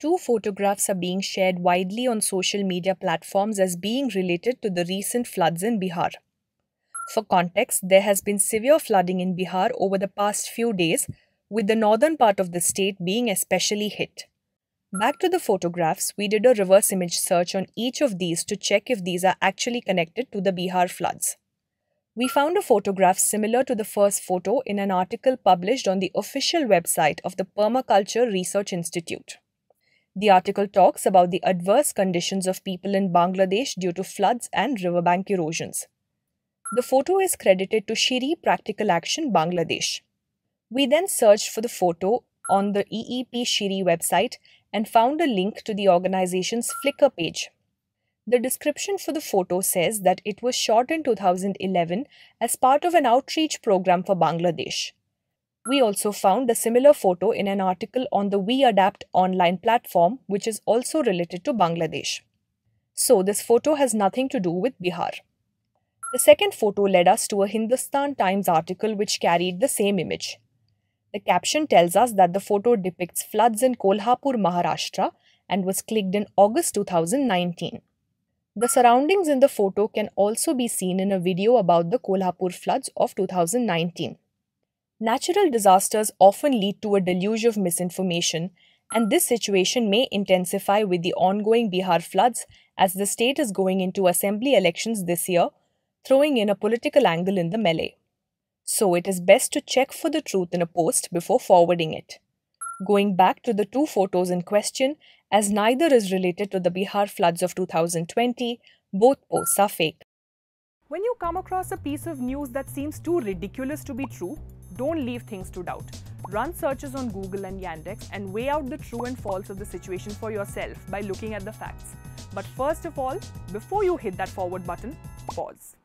two photographs are being shared widely on social media platforms as being related to the recent floods in Bihar. For context, there has been severe flooding in Bihar over the past few days, with the northern part of the state being especially hit. Back to the photographs, we did a reverse image search on each of these to check if these are actually connected to the Bihar floods. We found a photograph similar to the first photo in an article published on the official website of the Permaculture Research Institute. The article talks about the adverse conditions of people in Bangladesh due to floods and riverbank erosions. The photo is credited to Shiree Practical Action Bangladesh. We then searched for the photo on the EEP Shiree website and found a link to the organization's Flickr page. The description for the photo says that it was shot in 2011 as part of an outreach program for Bangladesh. We also found a similar photo in an article on the weADAPT online platform, which is also related to Bangladesh. So, this photo has nothing to do with Bihar. The second photo led us to a Hindustan Times article which carried the same image. The caption tells us that the photo depicts floods in Kolhapur, Maharashtra, and was clicked in August 2019. The surroundings in the photo can also be seen in a video about the Kolhapur floods of 2019. Natural disasters often lead to a deluge of misinformation, and this situation may intensify with the ongoing Bihar floods as the state is going into assembly elections this year, throwing in a political angle in the melee. So it is best to check for the truth in a post before forwarding it. Going back to the two photos in question, as neither is related to the Bihar floods of 2020, both posts are fake. When you come across a piece of news that seems too ridiculous to be true, don't leave things to doubt. Run searches on Google and Yandex and weigh out the true and false of the situation for yourself by looking at the facts. But first of all, before you hit that forward button, pause.